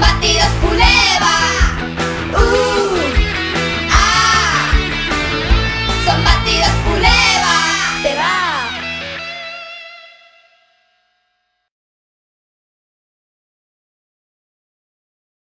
batidos puleros.